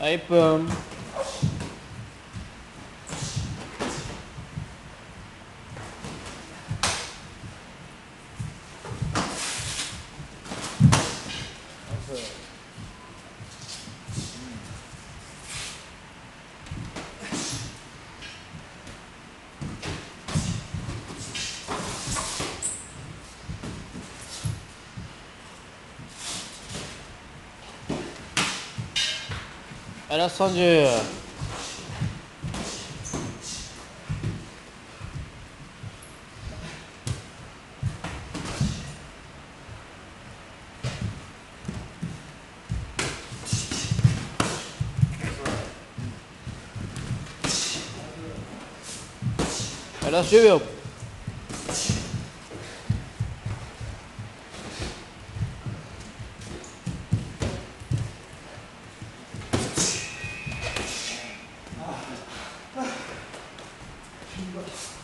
type um, Okay. Pum. Olha só onde. Olha só, good.